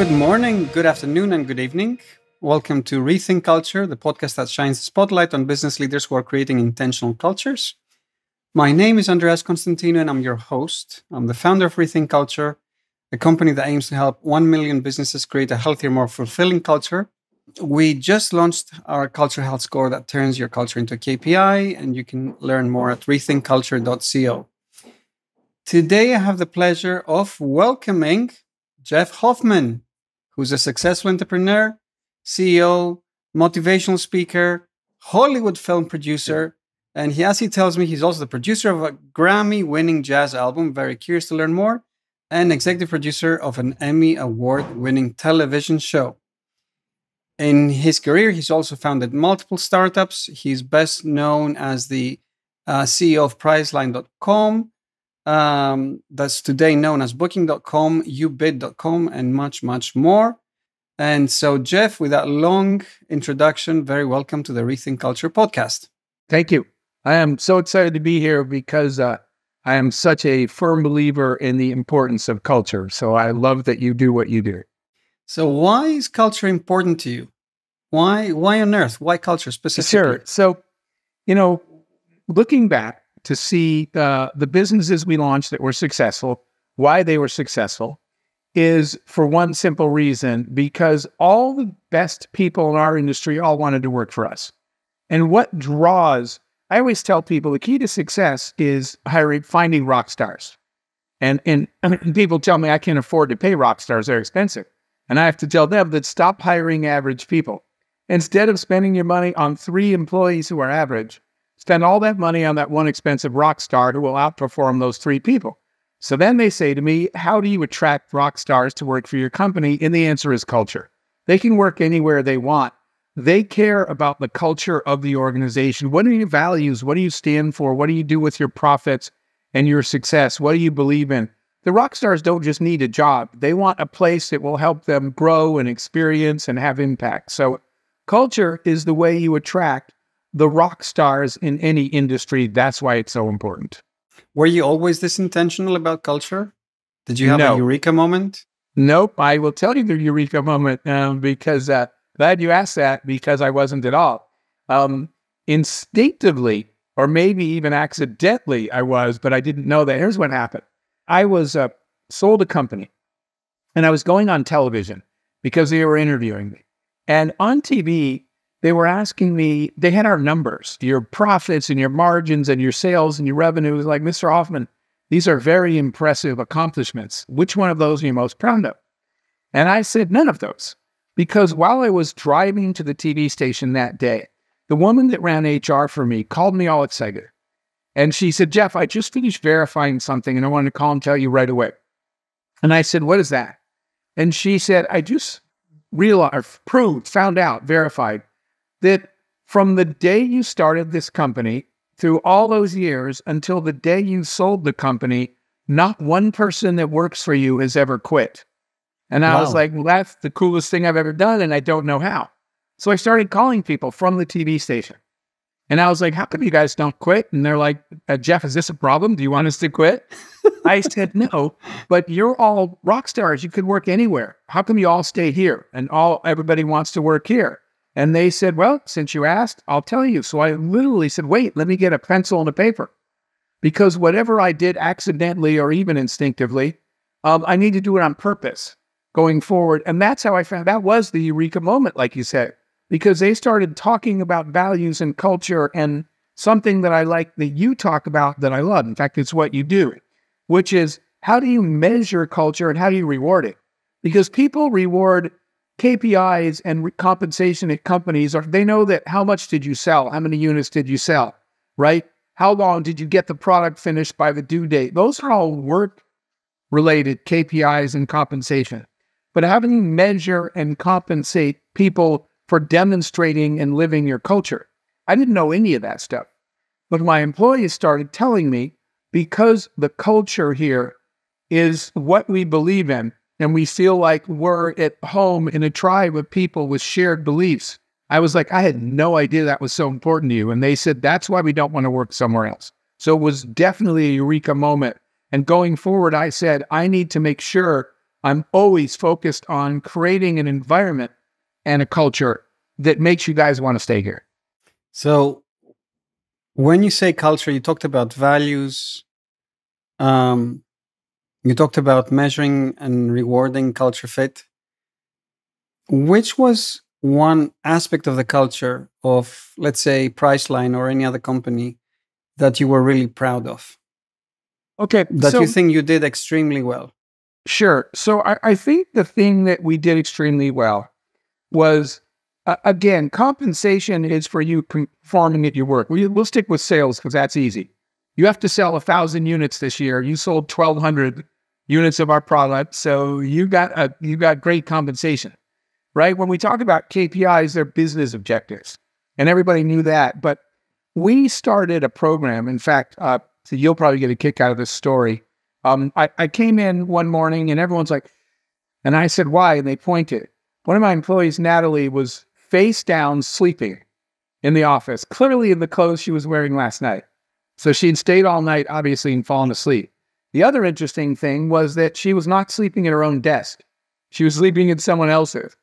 Good morning, good afternoon, and good evening. Welcome to Rethink Culture, the podcast that shines a spotlight on business leaders who are creating intentional cultures. My name is Andreas Constantino, and I'm your host. I'm the founder of Rethink Culture, a company that aims to help 1 million businesses create a healthier, more fulfilling culture. We just launched our culture health score that turns your culture into a KPI, and you can learn more at rethinkculture.co. Today, I have the pleasure of welcoming Jeff Hoffman, who's a successful entrepreneur, CEO, motivational speaker, Hollywood film producer, and he, as he tells me, he's also the producer of a Grammy winning jazz album. Very curious to learn more, and executive producer of an Emmy award winning television show. In his career, he's also founded multiple startups. He's best known as the uh, CEO of Priceline.com, um, that's today known as Booking.com, Ubid.com, and much, much more. And so, Jeff, with that long introduction, very welcome to the Rethink Culture podcast. Thank you. I am so excited to be here because uh, I am such a firm believer in the importance of culture. So I love that you do what you do. So, why is culture important to you? Why, why on earth? Why culture specifically? Sure. So, you know, looking back, to see uh, the businesses we launched that were successful, why they were successful, is for one simple reason because all the best people in our industry all wanted to work for us. And what draws, I always tell people the key to success is hiring, finding rock stars. And, and, and people tell me I can't afford to pay rock stars, they're expensive. And I have to tell them that stop hiring average people. Instead of spending your money on three employees who are average, spend all that money on that one expensive rock star who will outperform those three people. So then they say to me, How do you attract rock stars to work for your company? And the answer is culture. They can work anywhere they want. They care about the culture of the organization. What are your values? What do you stand for? What do you do with your profits and your success? What do you believe in? The rock stars don't just need a job, they want a place that will help them grow and experience and have impact. So, culture is the way you attract the rock stars in any industry. That's why it's so important. Were you always this intentional about culture? Did you have no. a eureka moment? Nope. I will tell you the eureka moment um, because uh, glad you asked that because I wasn't at all. Um, instinctively, or maybe even accidentally, I was, but I didn't know that. Here's what happened I was uh, sold a company and I was going on television because they were interviewing me. And on TV, they were asking me, they had our numbers, your profits and your margins and your sales and your revenues. Like, Mr. Hoffman, these are very impressive accomplishments. Which one of those are you most proud of? And I said, none of those. Because while I was driving to the TV station that day, the woman that ran HR for me called me all excited. And she said, Jeff, I just finished verifying something and I wanted to call and tell you right away. And I said, What is that? And she said, I just realized, proved, found out, verified that from the day you started this company through all those years until the day you sold the company, not one person that works for you has ever quit. And I wow. was like, well, that's the coolest thing I've ever done. And I don't know how. So I started calling people from the TV station. And I was like, how come you guys don't quit? And they're like, uh, Jeff, is this a problem? Do you want us to quit? I said, no, but you're all rock stars. You could work anywhere. How come you all stay here and all everybody wants to work here? And they said, Well, since you asked, I'll tell you. So I literally said, Wait, let me get a pencil and a paper. Because whatever I did accidentally or even instinctively, um, I need to do it on purpose going forward. And that's how I found that was the eureka moment, like you said, because they started talking about values and culture and something that I like that you talk about that I love. In fact, it's what you do, which is how do you measure culture and how do you reward it? Because people reward KPIs and compensation at companies are they know that how much did you sell? How many units did you sell? Right? How long did you get the product finished by the due date? Those are all work related KPIs and compensation. But having you measure and compensate people for demonstrating and living your culture? I didn't know any of that stuff. But my employees started telling me because the culture here is what we believe in, and we feel like we're at home in a tribe of people with shared beliefs. I was like, I had no idea that was so important to you. And they said, that's why we don't want to work somewhere else. So it was definitely a eureka moment. And going forward, I said, I need to make sure I'm always focused on creating an environment and a culture that makes you guys want to stay here. So, when you say culture, you talked about values. Um, you talked about measuring and rewarding culture fit. Which was one aspect of the culture of, let's say, Priceline or any other company that you were really proud of? Okay. That so, you think you did extremely well? Sure. So I, I think the thing that we did extremely well was uh, again, compensation is for you performing at your work. We, will stick with sales because that's easy. You have to sell a thousand units this year. You sold twelve hundred units of our product, so you got a you got great compensation, right? When we talk about KPIs, they're business objectives, and everybody knew that. But we started a program. In fact, uh, so you'll probably get a kick out of this story. Um, I, I came in one morning and everyone's like, and I said, why? And they pointed. One of my employees, Natalie, was face down sleeping in the office, clearly in the clothes she was wearing last night. So she'd stayed all night, obviously, and fallen asleep. The other interesting thing was that she was not sleeping at her own desk. She was sleeping at someone else's.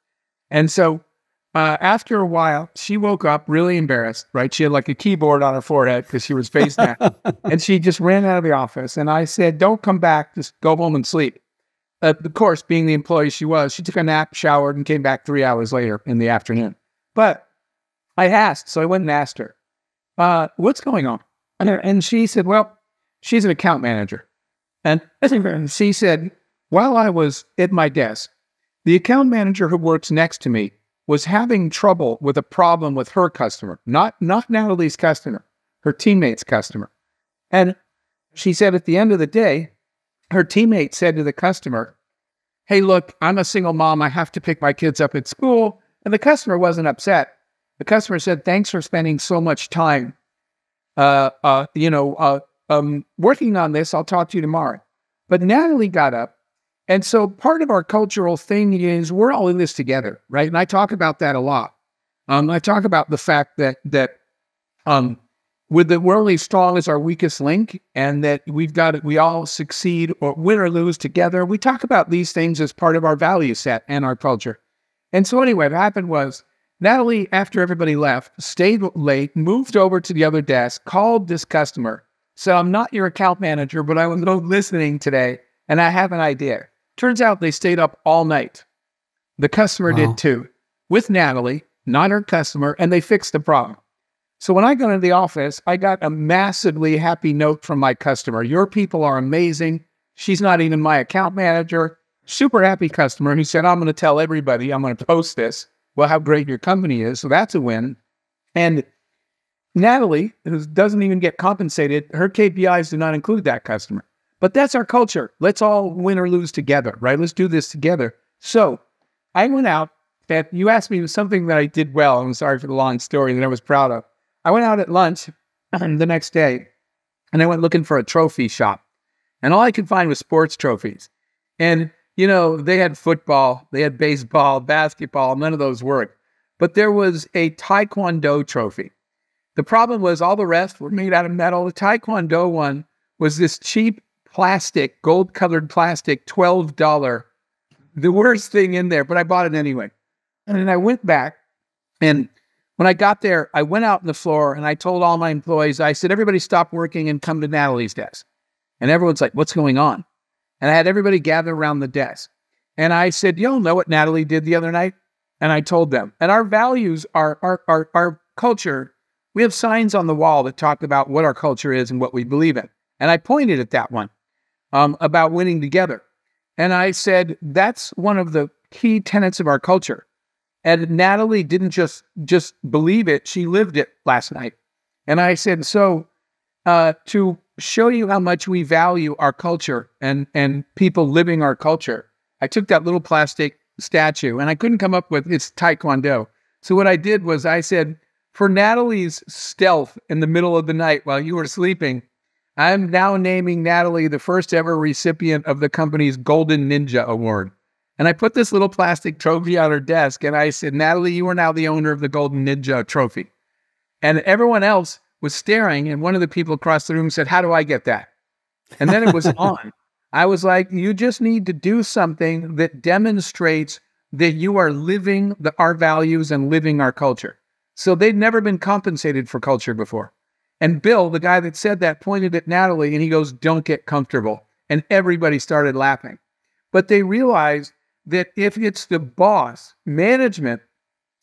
And so uh, after a while, she woke up really embarrassed, right? She had like a keyboard on her forehead because she was face down. and she just ran out of the office. And I said, Don't come back, just go home and sleep. Uh, of course, being the employee she was, she took a nap, showered, and came back three hours later in the afternoon. But I asked, so I went and asked her, uh, What's going on? And she said, Well, she's an account manager. And she said, While I was at my desk, the account manager who works next to me was having trouble with a problem with her customer, not, not Natalie's customer, her teammate's customer. And she said at the end of the day, her teammate said to the customer, Hey, look, I'm a single mom. I have to pick my kids up at school. And the customer wasn't upset. The customer said, Thanks for spending so much time, you know, uh, um, working on this. I'll talk to you tomorrow. But Natalie got up and so part of our cultural thing is we're all in this together, right? And I talk about that a lot. Um, I talk about the fact that that um, with the we're only strong as our weakest link, and that we've got. We all succeed or win or lose together. We talk about these things as part of our value set and our culture. And so anyway, what happened was Natalie, after everybody left, stayed late, moved over to the other desk, called this customer. So I'm not your account manager, but I was listening today, and I have an idea. Turns out they stayed up all night. The customer wow. did too, with Natalie, not her customer, and they fixed the problem. So when I got into the office, I got a massively happy note from my customer. Your people are amazing. She's not even my account manager. Super happy customer who said, I'm going to tell everybody, I'm going to post this. Well, how great your company is. So that's a win. And Natalie, who doesn't even get compensated, her KPIs do not include that customer. But that's our culture. Let's all win or lose together, right? Let's do this together. So I went out and you asked me something that I did well. I'm sorry for the long story that I was proud of. I went out at lunch the next day and I went looking for a trophy shop. And all I could find was sports trophies. And, you know, they had football, they had baseball, basketball, none of those worked. But there was a Taekwondo trophy. The problem was all the rest were made out of metal. The Taekwondo one was this cheap plastic, gold colored plastic, $12. The worst thing in there, but I bought it anyway. And then I went back and when I got there, I went out on the floor and I told all my employees, I said, everybody stop working and come to Natalie's desk. And everyone's like, what's going on? And I had everybody gather around the desk. And I said, you all know what Natalie did the other night? And I told them. And our values, our, our, our, our culture, we have signs on the wall that talk about what our culture is and what we believe in. And I pointed at that one um, about winning together. And I said, that's one of the key tenets of our culture. And Natalie didn't just just believe it; she lived it last night. And I said, so uh, to show you how much we value our culture and and people living our culture, I took that little plastic statue, and I couldn't come up with it's Taekwondo. So what I did was I said, for Natalie's stealth in the middle of the night while you were sleeping, I'm now naming Natalie the first ever recipient of the company's Golden Ninja Award. And I put this little plastic trophy on her desk and I said, Natalie, you are now the owner of the Golden Ninja trophy. And everyone else was staring. And one of the people across the room said, How do I get that? And then it was on. I was like, you just need to do something that demonstrates that you are living the, our values and living our culture. So they'd never been compensated for culture before. And Bill, the guy that said that, pointed at Natalie and he goes, Don't get comfortable. And everybody started laughing. But they realized that if it's the boss, management,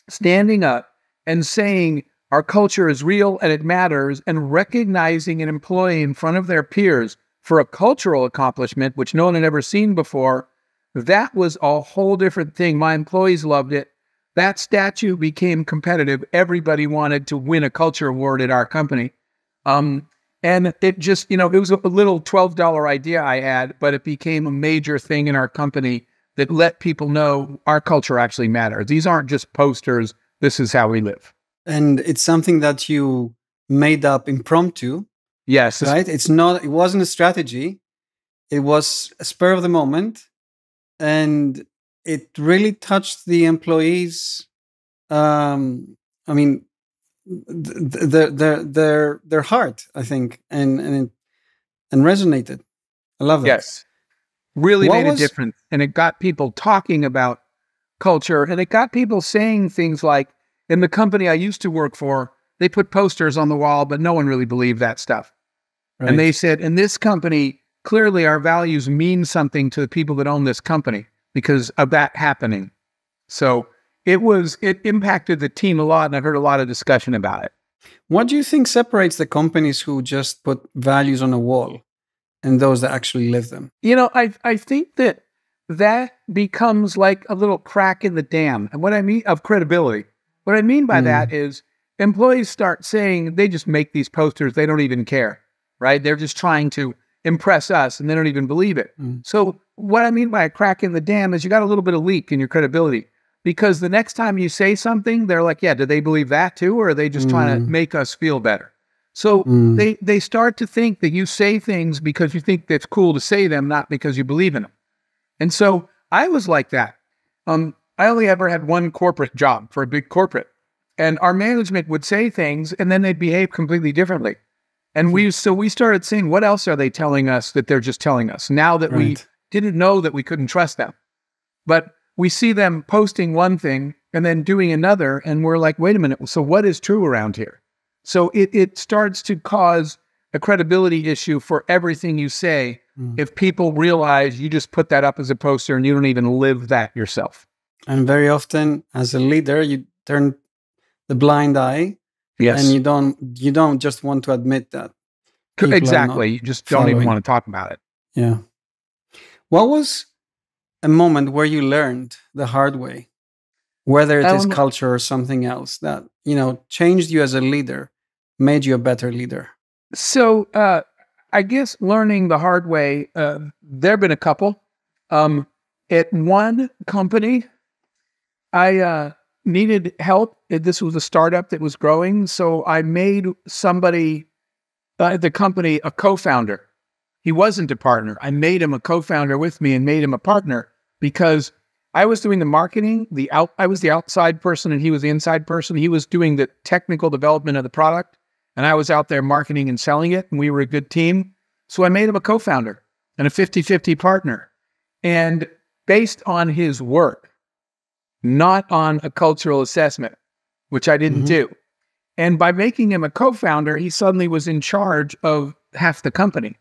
standing up and saying, Our culture is real and it matters, and recognizing an employee in front of their peers for a cultural accomplishment, which no one had ever seen before, that was a whole different thing. My employees loved it. That statue became competitive. Everybody wanted to win a culture award at our company. Um, and it just, you know, it was a little $12 idea I had, but it became a major thing in our company that let people know our culture actually matters. These aren't just posters. This is how we live. And it's something that you made up impromptu. Yes. Right? It's not, it wasn't a strategy. It was a spur of the moment. And it really touched the employees. Um, I mean, their their their their heart, I think, and and it, and resonated. I love that. Yes, really what made was, a difference, and it got people talking about culture, and it got people saying things like, "In the company I used to work for, they put posters on the wall, but no one really believed that stuff." Right. And they said, "In this company, clearly our values mean something to the people that own this company because of that happening." So it was it impacted the team a lot and i heard a lot of discussion about it what do you think separates the companies who just put values on a wall and those that actually live them you know i i think that that becomes like a little crack in the dam and what i mean of credibility what i mean by mm. that is employees start saying they just make these posters they don't even care right they're just trying to impress us and they don't even believe it mm. so what i mean by a crack in the dam is you got a little bit of leak in your credibility because the next time you say something, they're like, yeah, do they believe that too? Or are they just mm. trying to mm. make us feel better? So mm. they, they start to think that you say things because you think that's cool to say them, not because you believe in them. And so I was like that. Um, I only ever had one corporate job for a big corporate. And our management would say things and then they'd behave completely differently. And we so we started saying, what else are they telling us that they're just telling us now that right. we didn't know that we couldn't trust them? But we see them posting one thing and then doing another, and we're like, wait a minute, so what is true around here? So it, it starts to cause a credibility issue for everything you say mm. if people realize you just put that up as a poster and you don't even live that yourself. And very often, as a leader, you turn the blind eye. Yes. And you don't you don't just want to admit that. Exactly. You just don't following. even want to talk about it. Yeah. What was a moment where you learned the hard way, whether it um, is culture or something else that you know changed you as a leader, made you a better leader? So, uh, I guess learning the hard way. Uh, there have been a couple. Um, at one company, I uh, needed help. This was a startup that was growing, so I made somebody at the company a co-founder. He wasn't a partner. I made him a co-founder with me and made him a partner because I was doing the marketing, the out I was the outside person and he was the inside person. He was doing the technical development of the product and I was out there marketing and selling it and we were a good team. So I made him a co-founder and a 50-50 partner. And based on his work, not on a cultural assessment, which I didn't mm-hmm. do. And by making him a co-founder, he suddenly was in charge of half the company.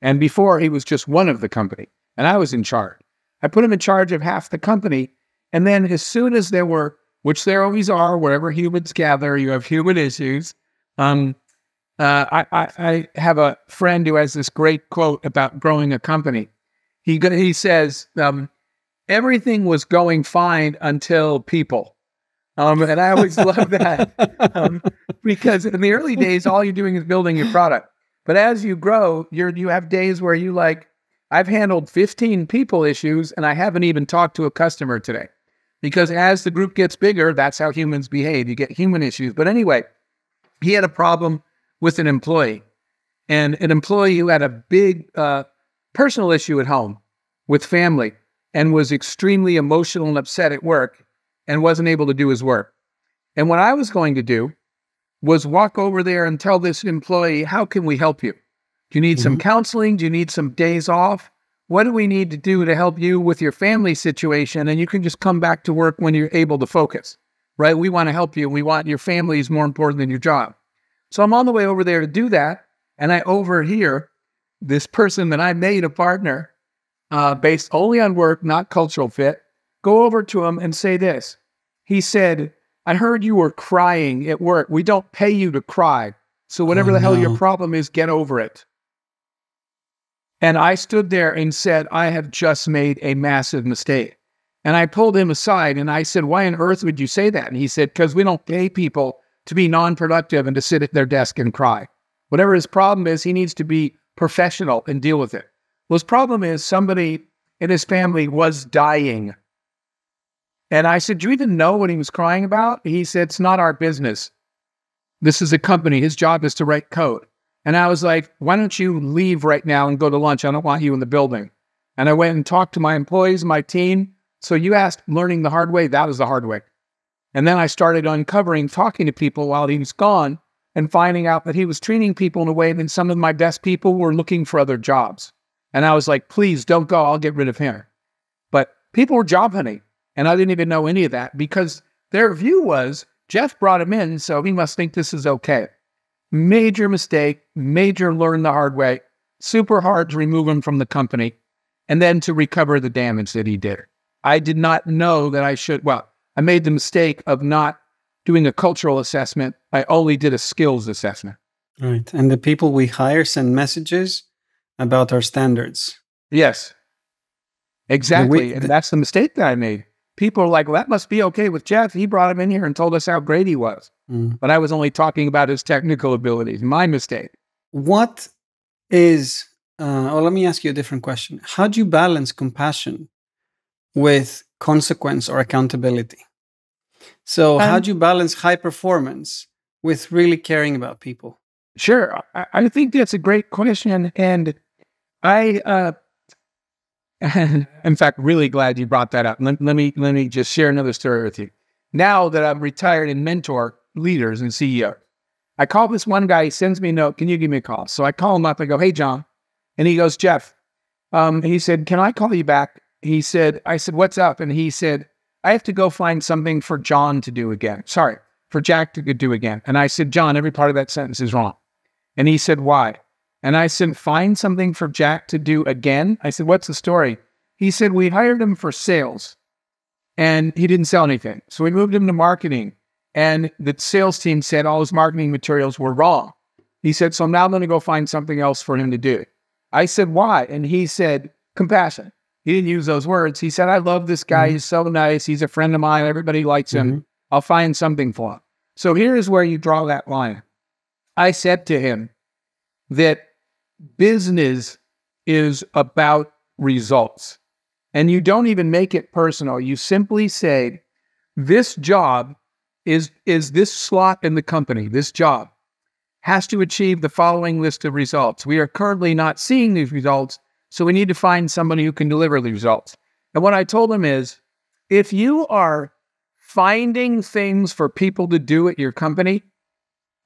And before he was just one of the company and I was in charge. I put him in charge of half the company. And then as soon as there were, which there always are, wherever humans gather, you have human issues. Um, uh, I, I, I, have a friend who has this great quote about growing a company. He, he says, um, everything was going fine until people. Um, and I always love that um, because in the early days, all you're doing is building your product. But as you grow, you're, you have days where you like, I've handled 15 people issues and I haven't even talked to a customer today. Because as the group gets bigger, that's how humans behave. You get human issues. But anyway, he had a problem with an employee and an employee who had a big uh, personal issue at home with family and was extremely emotional and upset at work and wasn't able to do his work. And what I was going to do was walk over there and tell this employee, How can we help you? Do you need mm-hmm. some counseling? Do you need some days off? what do we need to do to help you with your family situation? And you can just come back to work when you're able to focus, right? We want to help you. We want your family is more important than your job. So I'm on the way over there to do that. And I overhear this person that I made a partner uh, based only on work, not cultural fit, go over to him and say this. He said, I heard you were crying at work. We don't pay you to cry. So whatever oh, the hell no. your problem is, get over it. And I stood there and said, I have just made a massive mistake. And I pulled him aside and I said, Why on earth would you say that? And he said, Because we don't pay people to be non productive and to sit at their desk and cry. Whatever his problem is, he needs to be professional and deal with it. Well, his problem is somebody in his family was dying. And I said, Do you even know what he was crying about? He said, It's not our business. This is a company. His job is to write code. And I was like, Why don't you leave right now and go to lunch? I don't want you in the building. And I went and talked to my employees, my team. So you asked learning the hard way. That was the hard way. And then I started uncovering, talking to people while he was gone and finding out that he was treating people in a way that some of my best people were looking for other jobs. And I was like, please don't go. I'll get rid of him. But people were job hunting. And I didn't even know any of that because their view was Jeff brought him in, so he must think this is okay. Major mistake, major learn the hard way, super hard to remove him from the company, and then to recover the damage that he did. I did not know that I should, well, I made the mistake of not doing a cultural assessment. I only did a skills assessment. Right. And the people we hire send messages about our standards. Yes. Exactly. We, and that's the mistake that I made. People are like, well, that must be okay with Jeff. He brought him in here and told us how great he was. Mm. But I was only talking about his technical abilities. My mistake. What is, uh, well, let me ask you a different question. How do you balance compassion with consequence or accountability? So, um, how do you balance high performance with really caring about people? Sure. I, I think that's a great question. And I, uh, in fact, really glad you brought that up. Let, let, me let me just share another story with you. Now that I'm retired and mentor leaders and CEOs, I call this one guy. He sends me a note. Can you give me a call? So I call him up. I go, Hey, John, and he goes, Jeff. Um, he said, Can I call you back? He said, I said, What's up? And he said, I have to go find something for John to do again. Sorry, for Jack to do again. And I said, John, every part of that sentence is wrong. And he said, Why? And I said, Find something for Jack to do again. I said, What's the story? He said, We hired him for sales and he didn't sell anything. So we moved him to marketing. And the sales team said all his marketing materials were wrong. He said, So I'm now going to go find something else for him to do. I said, Why? And he said, Compassion. He didn't use those words. He said, I love this guy. Mm-hmm. He's so nice. He's a friend of mine. Everybody likes him. Mm-hmm. I'll find something for him. So here's where you draw that line. I said to him that business is about results. And you don't even make it personal. You simply say, this job is, is this slot in the company, this job has to achieve the following list of results. We are currently not seeing these results, so we need to find somebody who can deliver the results. And what I told them is if you are finding things for people to do at your company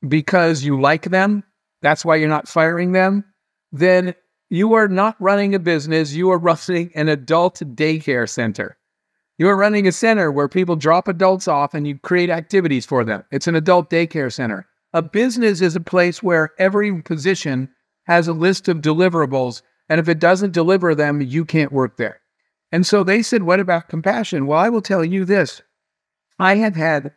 because you like them, that's why you're not firing them, then you are not running a business. You are running an adult daycare center. You are running a center where people drop adults off and you create activities for them. It's an adult daycare center. A business is a place where every position has a list of deliverables. And if it doesn't deliver them, you can't work there. And so they said, What about compassion? Well, I will tell you this I have had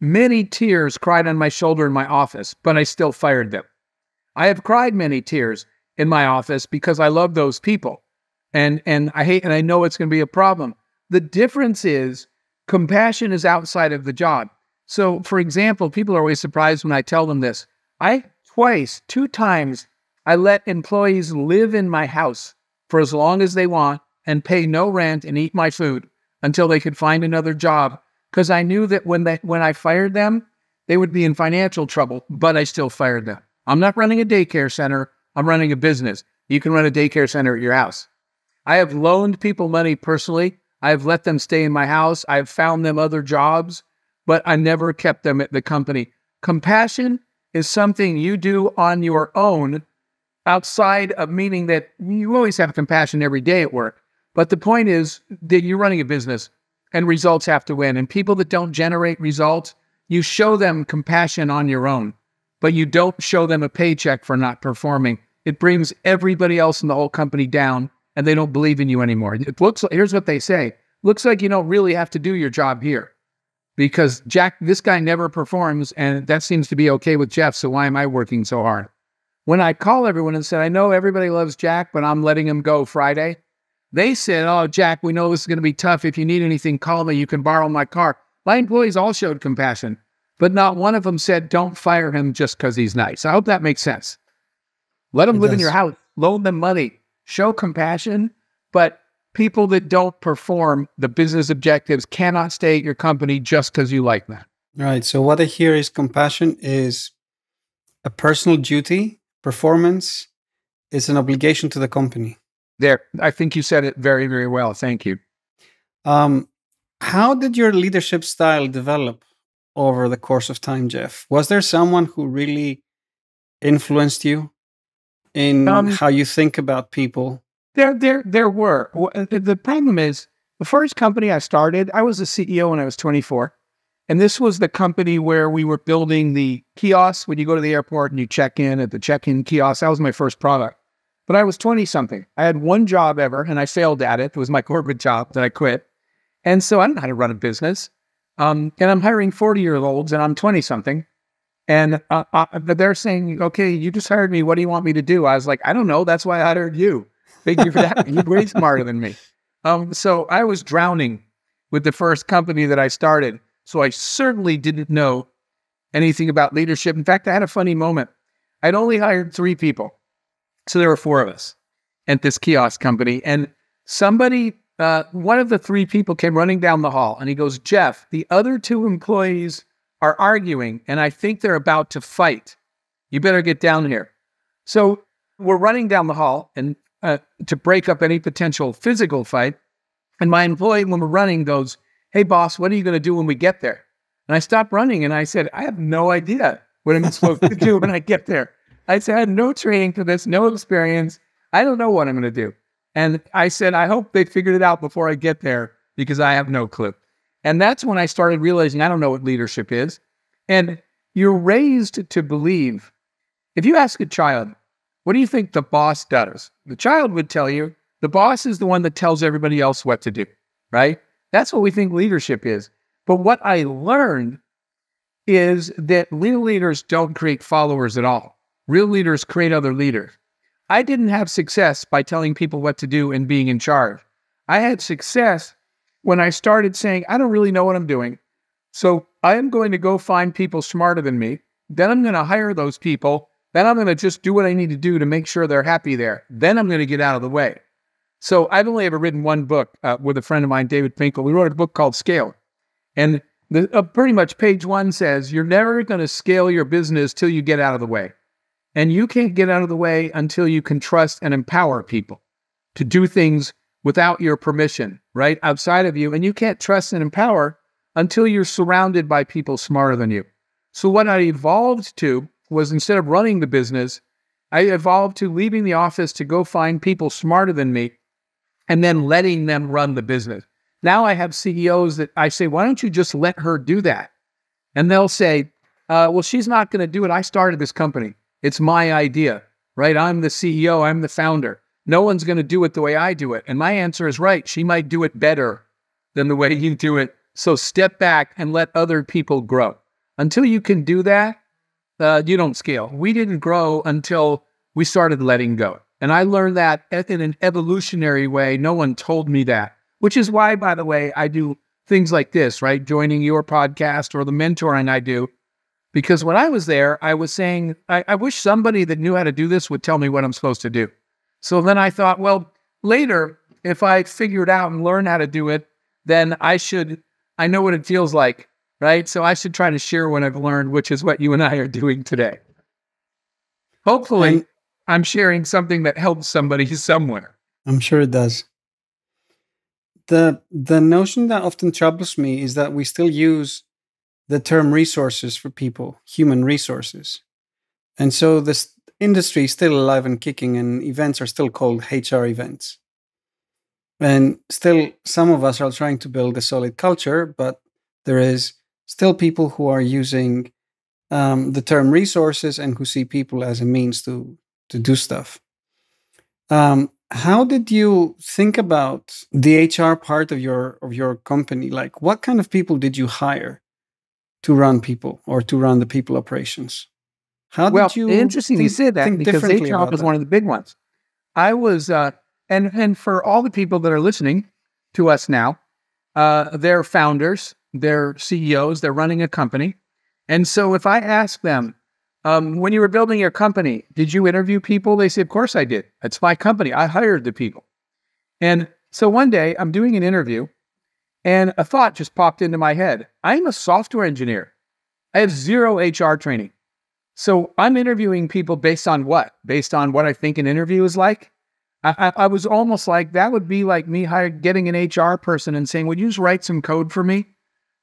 many tears cried on my shoulder in my office, but I still fired them. I have cried many tears in my office because I love those people. And and I hate and I know it's going to be a problem. The difference is compassion is outside of the job. So, for example, people are always surprised when I tell them this. I twice, two times, I let employees live in my house for as long as they want and pay no rent and eat my food until they could find another job because I knew that when they when I fired them, they would be in financial trouble, but I still fired them. I'm not running a daycare center. I'm running a business. You can run a daycare center at your house. I have loaned people money personally. I have let them stay in my house. I have found them other jobs, but I never kept them at the company. Compassion is something you do on your own outside of meaning that you always have compassion every day at work. But the point is that you're running a business and results have to win. And people that don't generate results, you show them compassion on your own, but you don't show them a paycheck for not performing. It brings everybody else in the whole company down and they don't believe in you anymore. It looks here's what they say looks like you don't really have to do your job here because Jack, this guy never performs and that seems to be okay with Jeff. So why am I working so hard? When I call everyone and said, I know everybody loves Jack, but I'm letting him go Friday, they said, Oh, Jack, we know this is going to be tough. If you need anything, call me. You can borrow my car. My employees all showed compassion, but not one of them said, Don't fire him just because he's nice. I hope that makes sense. Let them it live does. in your house, loan them money, show compassion, but people that don't perform the business objectives cannot stay at your company just because you like them. Right. So, what I hear is compassion is a personal duty, performance is an obligation to the company. There, I think you said it very, very well. Thank you. Um, how did your leadership style develop over the course of time, Jeff? Was there someone who really influenced you in um, how you think about people? There, there, there were. Uh, the problem is, the first company I started, I was a CEO when I was 24. And this was the company where we were building the kiosks when you go to the airport and you check in at the check in kiosk. That was my first product. But I was 20 something. I had one job ever and I failed at it. It was my corporate job that I quit. And so I don't know how to run a business. Um, and I'm hiring 40 year olds and I'm 20 something. And uh, uh, they're saying, okay, you just hired me. What do you want me to do? I was like, I don't know. That's why I hired you. Thank you for that. You're way smarter than me. Um, so I was drowning with the first company that I started. So I certainly didn't know anything about leadership. In fact, I had a funny moment. I'd only hired three people. So there were four of us at this kiosk company. And somebody, uh, one of the three people came running down the hall and he goes, Jeff, the other two employees are arguing and I think they're about to fight. You better get down here. So we're running down the hall and uh, to break up any potential physical fight. And my employee, when we're running, goes, Hey, boss, what are you going to do when we get there? And I stopped running and I said, I have no idea what I'm supposed to do when I get there. I said, I had no training for this, no experience. I don't know what I'm going to do. And I said, I hope they figured it out before I get there because I have no clue. And that's when I started realizing I don't know what leadership is. And you're raised to believe if you ask a child, what do you think the boss does? The child would tell you the boss is the one that tells everybody else what to do, right? That's what we think leadership is. But what I learned is that real leaders don't create followers at all. Real leaders create other leaders. I didn't have success by telling people what to do and being in charge. I had success when I started saying, I don't really know what I'm doing. So I am going to go find people smarter than me. Then I'm going to hire those people. Then I'm going to just do what I need to do to make sure they're happy there. Then I'm going to get out of the way. So I've only ever written one book uh, with a friend of mine, David Finkel. We wrote a book called Scale. And the, uh, pretty much page one says, You're never going to scale your business till you get out of the way. And you can't get out of the way until you can trust and empower people to do things without your permission, right? Outside of you. And you can't trust and empower until you're surrounded by people smarter than you. So, what I evolved to was instead of running the business, I evolved to leaving the office to go find people smarter than me and then letting them run the business. Now I have CEOs that I say, why don't you just let her do that? And they'll say, uh, well, she's not going to do it. I started this company. It's my idea, right? I'm the CEO, I'm the founder. No one's going to do it the way I do it. And my answer is right. She might do it better than the way you do it. So step back and let other people grow. Until you can do that, uh, you don't scale. We didn't grow until we started letting go. And I learned that in an evolutionary way. No one told me that, which is why, by the way, I do things like this, right? Joining your podcast or the mentoring I do because when I was there, I was saying, I, I, wish somebody that knew how to do this would tell me what I'm supposed to do. So then I thought, well, later, if I figure it out and learn how to do it, then I should, I know what it feels like, right? So I should try to share what I've learned, which is what you and I are doing today. Hopefully, and I'm sharing something that helps somebody somewhere. I'm sure it does. The, the notion that often troubles me is that we still use the term resources for people, human resources. And so this industry is still alive and kicking, and events are still called HR events. And still, some of us are trying to build a solid culture, but there is still people who are using um, the term resources and who see people as a means to to do stuff. Um, how did you think about the HR part of your of your company? Like, what kind of people did you hire to run people or to run the people operations? How well, did you? Interesting think, you say that because HR was that? one of the big ones. I was, uh, and and for all the people that are listening to us now, uh, they're founders, they're CEOs, they're running a company, and so if I ask them, um, when you were building your company, did you interview people? They say, Of course I did. It's my company. I hired the people. And so one day I'm doing an interview and a thought just popped into my head. I'm a software engineer. I have zero HR training. So I'm interviewing people based on what? Based on what I think an interview is like? I, I, I was almost like that would be like me getting an HR person and saying, Would you just write some code for me?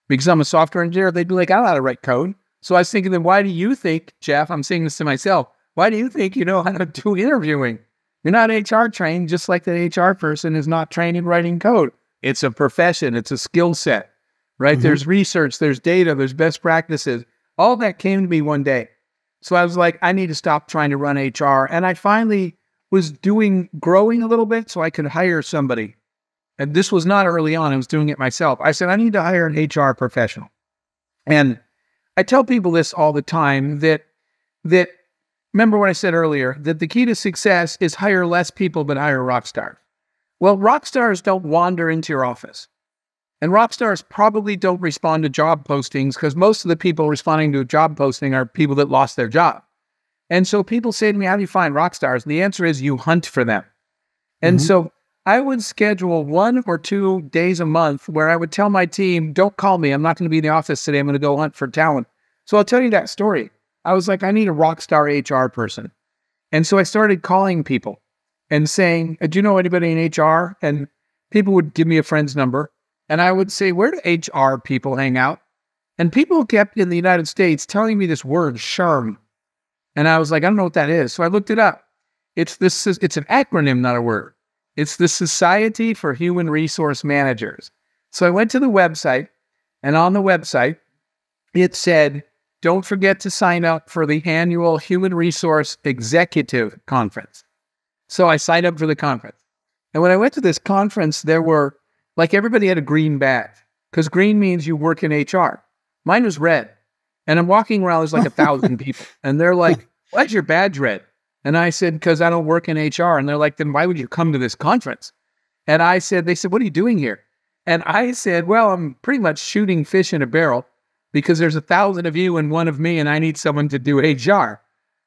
Because I'm a software engineer. They'd be like, I don't know how to write code. So I was thinking, then why do you think, Jeff, I'm saying this to myself, why do you think you know how to do interviewing? You're not HR trained, just like the HR person is not trained in writing code. It's a profession, it's a skill set, right? Mm-hmm. There's research, there's data, there's best practices. All that came to me one day. So I was like, I need to stop trying to run HR. And I finally was doing growing a little bit so I could hire somebody. And this was not early on, I was doing it myself. I said, I need to hire an HR professional. And I tell people this all the time that that remember what I said earlier that the key to success is hire less people but hire rock stars. Well, rock stars don't wander into your office. And rock stars probably don't respond to job postings because most of the people responding to a job posting are people that lost their job. And so people say to me, How do you find rock stars? And the answer is you hunt for them. And mm-hmm. so I would schedule one or two days a month where I would tell my team, don't call me. I'm not going to be in the office today. I'm going to go hunt for talent. So I'll tell you that story. I was like, I need a rock star HR person. And so I started calling people and saying, uh, Do you know anybody in HR? And people would give me a friend's number. And I would say, Where do HR people hang out? And people kept in the United States telling me this word, SHRM. And I was like, I don't know what that is. So I looked it up. It's this it's an acronym, not a word. It's the Society for Human Resource Managers. So I went to the website, and on the website, it said, don't forget to sign up for the annual Human Resource Executive Conference. So I signed up for the conference. And when I went to this conference, there were, like, everybody had a green badge because green means you work in HR. Mine was red. And I'm walking around, there's like a thousand people. And they're like, why's your badge red? And I said, because I don't work in HR. And they're like, then why would you come to this conference? And I said, they said, what are you doing here? And I said, well, I'm pretty much shooting fish in a barrel because there's a thousand of you and one of me, and I need someone to do HR.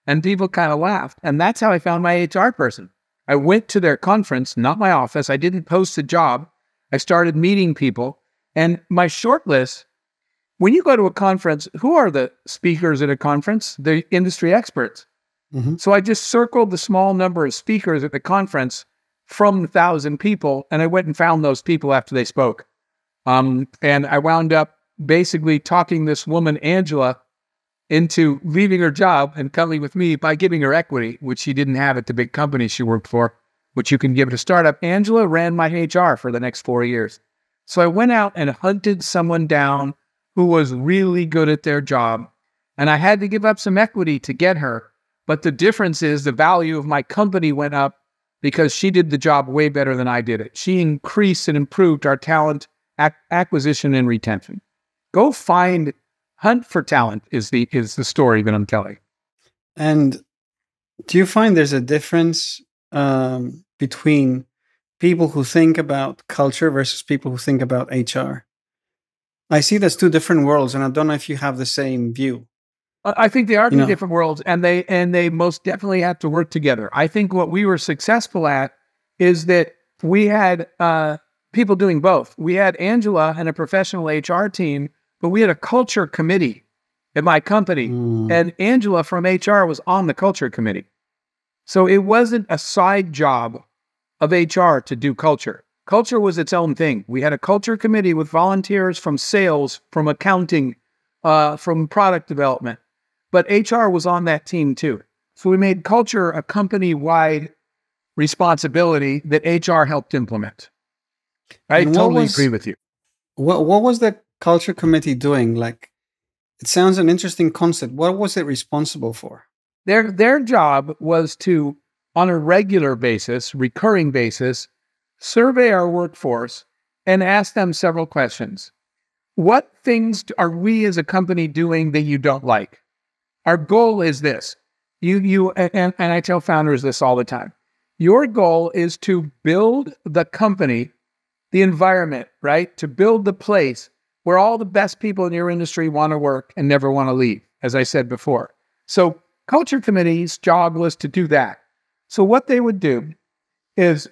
And people kind of laughed. And that's how I found my HR person. I went to their conference, not my office. I didn't post a job. I started meeting people. And my short list when you go to a conference, who are the speakers at a conference? The industry experts. Mm-hmm. So I just circled the small number of speakers at the conference from the thousand people, and I went and found those people after they spoke. Um, and I wound up basically talking this woman, Angela, into leaving her job and coming with me by giving her equity, which she didn't have at the big company she worked for, which you can give a startup. Angela ran my HR for the next four years. So I went out and hunted someone down who was really good at their job. And I had to give up some equity to get her. But the difference is the value of my company went up because she did the job way better than I did it. She increased and improved our talent ac- acquisition and retention. Go find, hunt for talent is the is the story that I'm telling. And do you find there's a difference um, between people who think about culture versus people who think about HR? I see there's two different worlds, and I don't know if you have the same view. I think they are two you know? different worlds, and they and they most definitely have to work together. I think what we were successful at is that we had uh, people doing both. We had Angela and a professional HR team, but we had a culture committee at my company, mm. and Angela from HR was on the culture committee. So it wasn't a side job of HR to do culture. Culture was its own thing. We had a culture committee with volunteers from sales, from accounting, uh, from product development but HR was on that team too. So we made culture a company wide responsibility that HR helped implement. I totally was, agree with you. What, what was the culture committee doing? Like, it sounds an interesting concept. What was it responsible for? Their, their job was to, on a regular basis, recurring basis, survey our workforce and ask them several questions. What things are we as a company doing that you don't like? Our goal is this. You, you, and, and I tell founders this all the time. Your goal is to build the company, the environment, right? To build the place where all the best people in your industry want to work and never want to leave, as I said before. So, culture committee's job was to do that. So, what they would do is,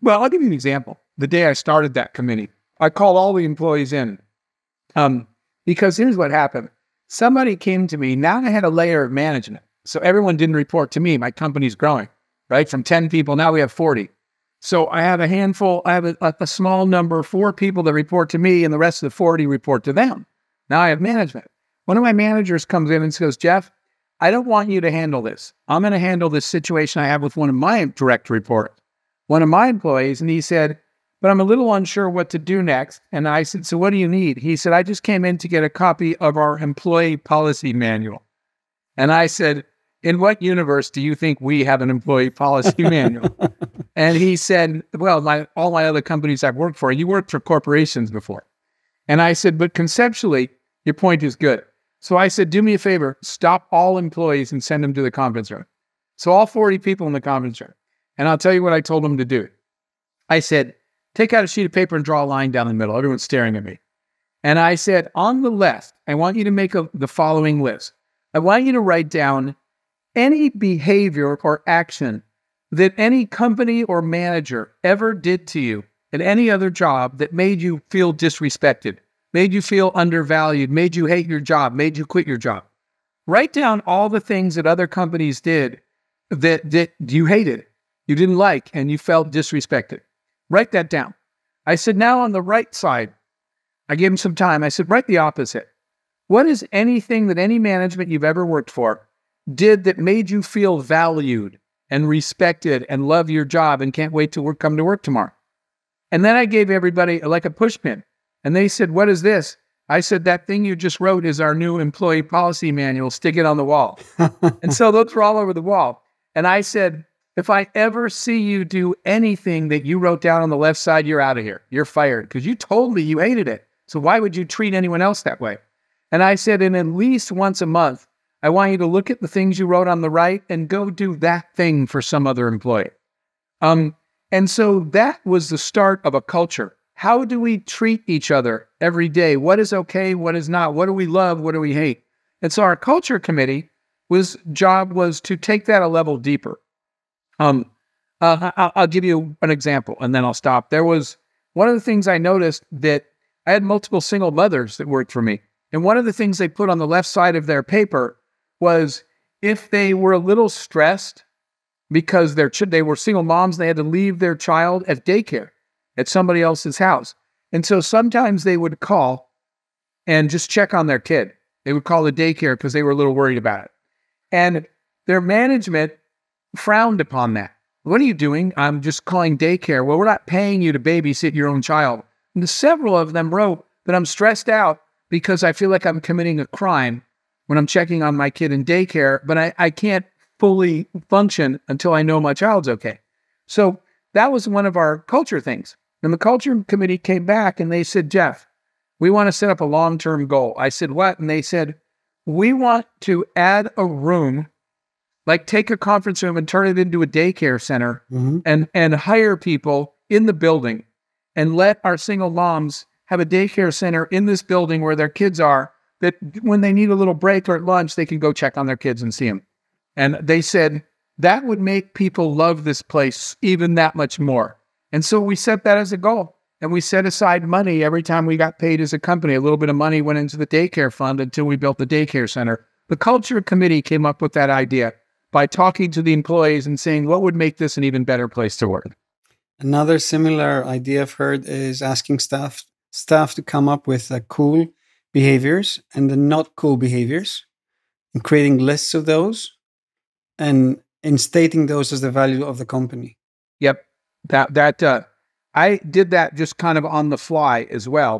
well, I'll give you an example. The day I started that committee, I called all the employees in um, because here's what happened. Somebody came to me. Now I had a layer of management. So everyone didn't report to me. My company's growing, right? From 10 people, now we have 40. So I have a handful, I have a, a small number, four people that report to me, and the rest of the 40 report to them. Now I have management. One of my managers comes in and says, Jeff, I don't want you to handle this. I'm going to handle this situation I have with one of my direct reports, one of my employees. And he said, but I'm a little unsure what to do next. And I said, So what do you need? He said, I just came in to get a copy of our employee policy manual. And I said, In what universe do you think we have an employee policy manual? and he said, Well, my, all my other companies I've worked for, you worked for corporations before. And I said, But conceptually, your point is good. So I said, Do me a favor, stop all employees and send them to the conference room. So all 40 people in the conference room. And I'll tell you what I told them to do. I said, take out a sheet of paper and draw a line down the middle. Everyone's staring at me. And I said, on the left, I want you to make a, the following list. I want you to write down any behavior or action that any company or manager ever did to you at any other job that made you feel disrespected, made you feel undervalued, made you hate your job, made you quit your job. Write down all the things that other companies did that, that you hated, you didn't like, and you felt disrespected. Write that down. I said, now on the right side, I gave him some time. I said, write the opposite. What is anything that any management you've ever worked for did that made you feel valued and respected and love your job and can't wait to work, come to work tomorrow? And then I gave everybody like a pushpin. And they said, What is this? I said, That thing you just wrote is our new employee policy manual. Stick it on the wall. and so those were all over the wall. And I said, if I ever see you do anything that you wrote down on the left side, you're out of here. You're fired because you told me you hated it. So why would you treat anyone else that way? And I said, and at least once a month, I want you to look at the things you wrote on the right and go do that thing for some other employee. Um, and so that was the start of a culture. How do we treat each other every day? What is okay? What is not? What do we love? What do we hate? And so our culture committee was job was to take that a level deeper. Um, uh, I'll, I'll give you an example and then I'll stop. There was one of the things I noticed that I had multiple single mothers that worked for me. And one of the things they put on the left side of their paper was if they were a little stressed because their they were single moms, they had to leave their child at daycare at somebody else's house. And so sometimes they would call and just check on their kid. They would call the daycare because they were a little worried about it. And their management frowned upon that. What are you doing? I'm just calling daycare. Well, we're not paying you to babysit your own child. And several of them wrote that I'm stressed out because I feel like I'm committing a crime when I'm checking on my kid in daycare, but I, I can't fully function until I know my child's okay. So that was one of our culture things. And the culture committee came back and they said, Jeff, we want to set up a long term goal. I said, what? And they said, we want to add a room like take a conference room and turn it into a daycare center mm-hmm. and and hire people in the building and let our single moms have a daycare center in this building where their kids are that when they need a little break or at lunch they can go check on their kids and see them and they said that would make people love this place even that much more. And so we set that as a goal. And we set aside money every time we got paid as a company. A little bit of money went into the daycare fund until we built the daycare center. The culture committee came up with that idea by talking to the employees and saying what would make this an even better place to work. Another similar idea I've heard is asking staff staff to come up with a cool behaviors and the not cool behaviors and creating lists of those. and in stating those as the value of the company. Yep. That that uh, I did that just kind of on the fly as well,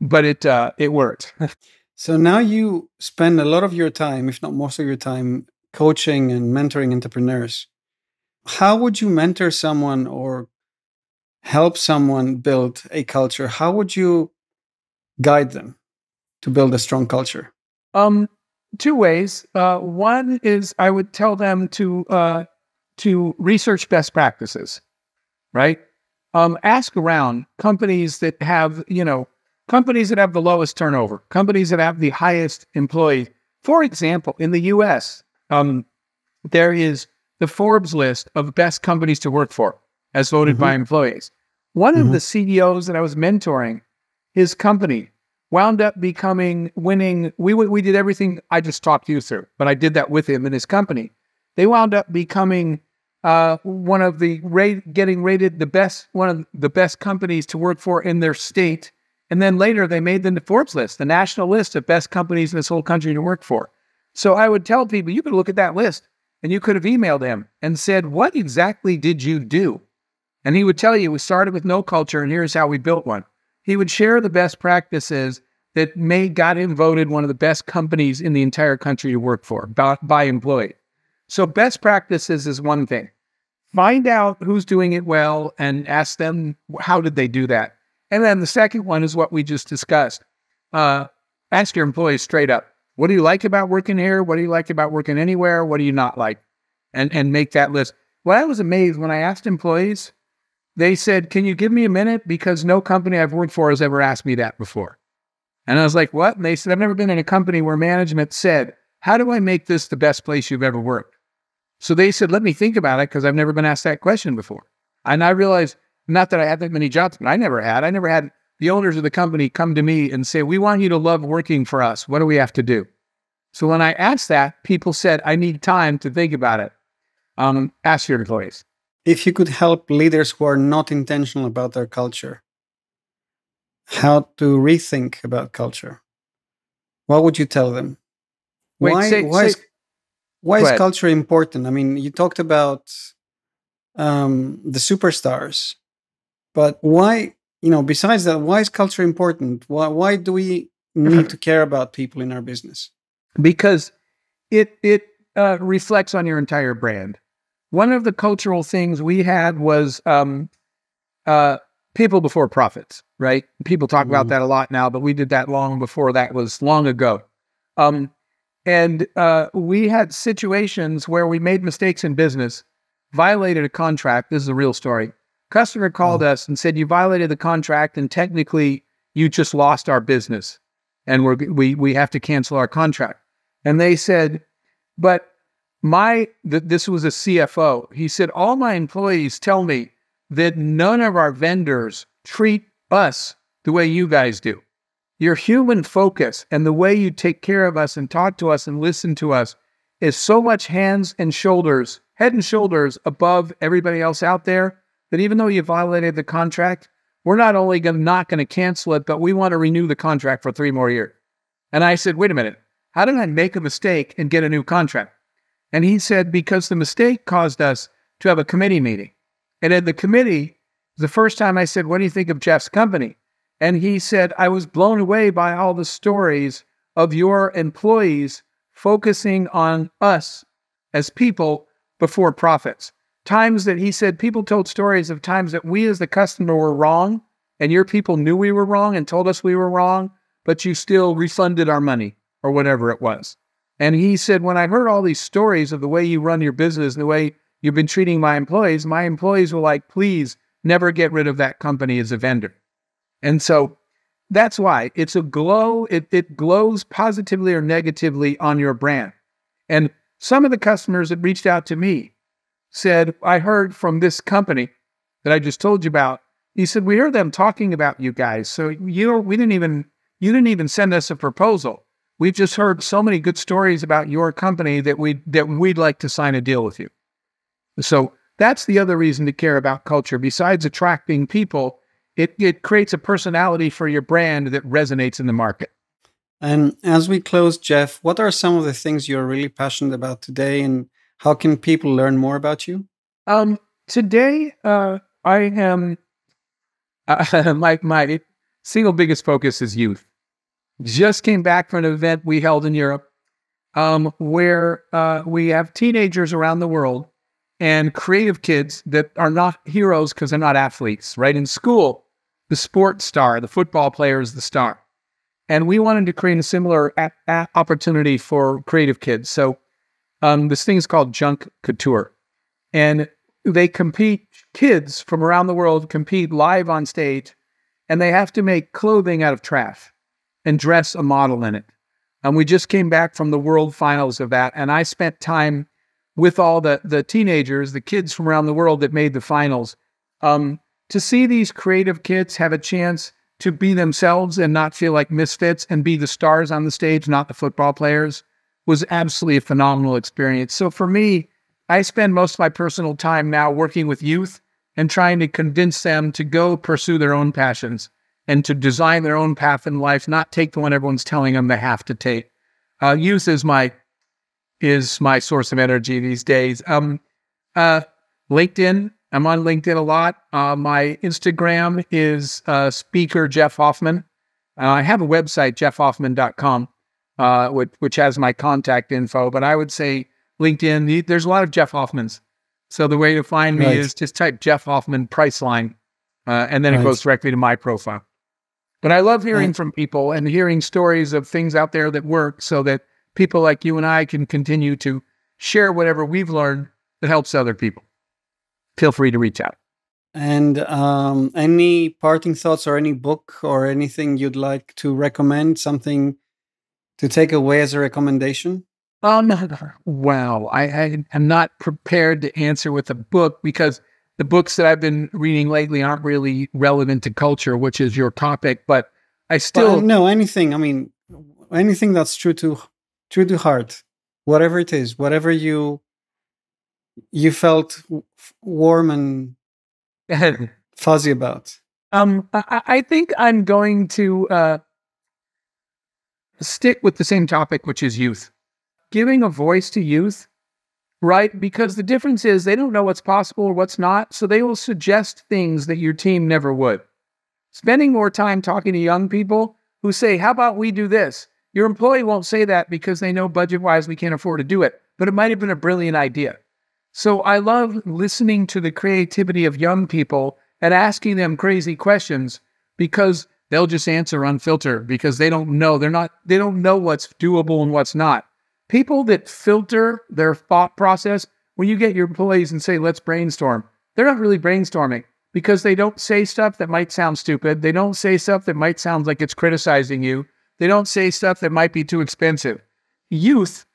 but it uh, it worked. so now you spend a lot of your time, if not most of your time, coaching and mentoring entrepreneurs. How would you mentor someone or help someone build a culture? How would you guide them to build a strong culture? Um, two ways. Uh, one is I would tell them to uh, to research best practices, right? Um, ask around companies that have you know companies that have the lowest turnover, companies that have the highest employee. For example, in the U.S., um, there is the Forbes list of best companies to work for, as voted mm-hmm. by employees. One mm-hmm. of the CEOs that I was mentoring, his company wound up becoming winning. We we did everything I just talked you through, but I did that with him and his company. They wound up becoming uh, one of the rate, getting rated the best one of the best companies to work for in their state. And then later they made the Forbes list, the national list of best companies in this whole country to work for. So I would tell people you could look at that list and you could have emailed him and said, What exactly did you do? And he would tell you, We started with no culture and here's how we built one he would share the best practices that may got him voted one of the best companies in the entire country to work for by, by employee. So best practices is one thing. Find out who's doing it well and ask them how did they do that. And then the second one is what we just discussed. Uh, ask your employees straight up. What do you like about working here? What do you like about working anywhere? What do you not like? And and make that list. Well, I was amazed when I asked employees they said, Can you give me a minute? Because no company I've worked for has ever asked me that before. And I was like, What? And they said, I've never been in a company where management said, How do I make this the best place you've ever worked? So they said, Let me think about it because I've never been asked that question before. And I realized, not that I had that many jobs, but I never had. I never had the owners of the company come to me and say, We want you to love working for us. What do we have to do? So when I asked that, people said, I need time to think about it. Um, ask your employees if you could help leaders who are not intentional about their culture how to rethink about culture what would you tell them? Wait, why, say, why, say, is, why is culture important? I mean you talked about um, the superstars but why you know besides that why is culture important? Why, why do we need to care about people in our business? Because it it uh, reflects on your entire brand one of the cultural things we had was um, uh, people before profits, right? People talk about that a lot now, but we did that long before that was long ago. Um, and uh, we had situations where we made mistakes in business, violated a contract. This is a real story. Customer called oh. us and said, "You violated the contract, and technically, you just lost our business, and we're, we we have to cancel our contract." And they said, "But my th- this was a CFO. He said all my employees tell me that none of our vendors treat us the way you guys do. Your human focus and the way you take care of us and talk to us and listen to us is so much hands and shoulders, head and shoulders above everybody else out there that even though you violated the contract, we're not only gonna, not going to cancel it, but we want to renew the contract for three more years. And I said, wait a minute, how did I make a mistake and get a new contract? And he said, because the mistake caused us to have a committee meeting. And at the committee, the first time I said, What do you think of Jeff's company? And he said, I was blown away by all the stories of your employees focusing on us as people before profits. Times that he said people told stories of times that we as the customer were wrong and your people knew we were wrong and told us we were wrong, but you still refunded our money or whatever it was. And he said, when I heard all these stories of the way you run your business, the way you've been treating my employees, my employees were like, please never get rid of that company as a vendor. And so that's why it's a glow, it, it glows positively or negatively on your brand. And some of the customers that reached out to me said, I heard from this company that I just told you about. He said, We heard them talking about you guys. So you we didn't even you didn't even send us a proposal. We've just heard so many good stories about your company that we that we'd like to sign a deal with you. So that's the other reason to care about culture. Besides attracting people, it, it creates a personality for your brand that resonates in the market. And as we close, Jeff, what are some of the things you're really passionate about today, and how can people learn more about you? Um, today, uh, I am uh, my my single biggest focus is youth. Just came back from an event we held in Europe, um, where uh, we have teenagers around the world and creative kids that are not heroes because they're not athletes. Right in school, the sports star, the football player is the star. And we wanted to create a similar a- a- opportunity for creative kids. So um, this thing is called Junk Kouture. And they compete, kids from around the world compete live on stage, and they have to make clothing out of trash and dress a model in it. And we just came back from the world finals of that. And I spent time with all the, the teenagers, the kids from around the world that made the finals. Um, to see these creative kids have a chance to be themselves and not feel like misfits and be the stars on the stage, not the football players, was absolutely a phenomenal experience. So for me, I spend most of my personal time now working with youth and trying to convince them to go pursue their own passions and to design their own path in life, not take the one everyone's telling them they have to take. Uh, youth is my is my source of energy these days. Um, uh, LinkedIn, I'm on LinkedIn a lot. Uh, my Instagram is uh, speaker Jeff Hoffman. Uh, I have a website, jeffhoffman.com, uh, which, which has my contact info. But I would say LinkedIn, there's a lot of Jeff Hoffmans. So the way to find me Right. is just type Jeff Hoffman Priceline, uh, and then Right. it goes directly to my profile. But I love hearing from people and hearing stories of things out there that work so that people like you and I can continue to share whatever we've learned that helps other people. Feel free to reach out. And um, any parting thoughts or any book or anything you'd like to recommend, something to take away as a recommendation? Oh no! no. Wow, I, I am not prepared to answer with a book because the books that I've been reading lately aren't really relevant to culture, which is your topic. But I Still, still, no, anything. I mean, anything that's true to true to heart, whatever it is, whatever you you felt warm and fuzzy about. um, I, I think I'm going to uh, stick with the same topic, which is youth. Giving a voice to youth, right? Because the difference is they don't know what's possible or what's not, so they will suggest things that your team never would. Spending more time talking to young people who say, How about we do this? Your employee won't say that because they know budget wise we can't afford to do it, but it might have been a brilliant idea. So I love listening to the creativity of young people and asking them crazy questions because they'll just answer unfiltered because they don't know. They're not, they don't know what's doable and what's not. People that filter their thought process, when you get your employees and say, let's brainstorm, they're not really brainstorming because they don't say stuff that might sound stupid. They don't say stuff that might sound like it's criticizing you. They don't say stuff that might be too expensive. Youth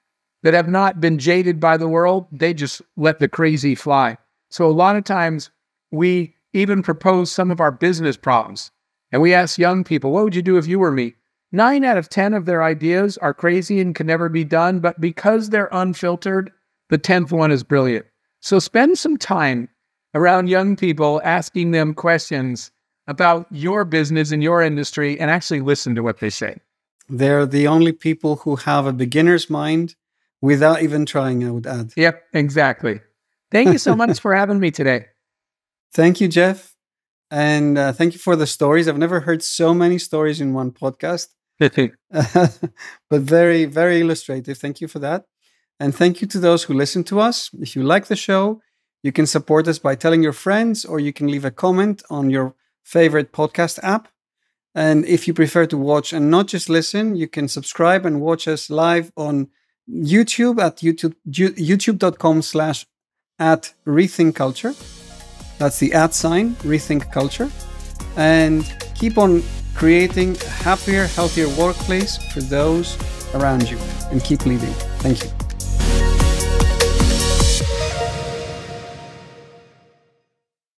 that have not been jaded by the world, they just let the crazy fly. So a lot of times we even propose some of our business problems and we ask young people, what would you do if you were me? Nine out of 10 of their ideas are crazy and can never be done, but because they're unfiltered, the 10th one is brilliant. So spend some time around young people asking them questions about your business and your industry and actually listen to what they say. They're the only people who have a beginner's mind without even trying, I would add. Yep, exactly. Thank you so much for having me today. Thank you, Jeff. And uh, thank you for the stories. I've never heard so many stories in one podcast, but very, very illustrative. Thank you for that. And thank you to those who listen to us. If you like the show, you can support us by telling your friends or you can leave a comment on your favorite podcast app. And if you prefer to watch and not just listen, you can subscribe and watch us live on YouTube at YouTube, youtube.com slash at rethink culture. That's the at sign, rethink culture. And keep on creating a happier, healthier workplace for those around you and keep leading. Thank you.